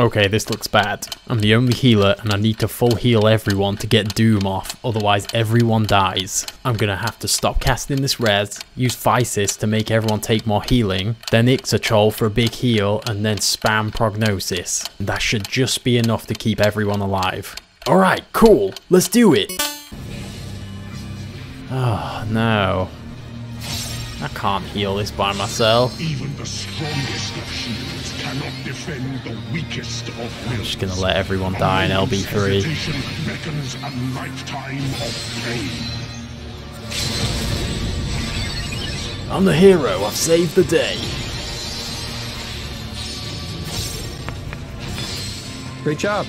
Okay, this looks bad. I'm the only healer and I need to full heal everyone to get Doom off, otherwise everyone dies. I'm gonna have to stop casting this res, use Physis to make everyone take more healing, then Ixochole for a big heal, and then spam Prognosis. That should just be enough to keep everyone alive. Alright, cool, let's do it! Oh, no. I can't heal this by myself. Even the strongest of shields cannot defend the weakest of wills. I'm just gonna let everyone die in LB3. Hesitation beckons a lifetime of pain. I'm the hero, I've saved the day. Great job.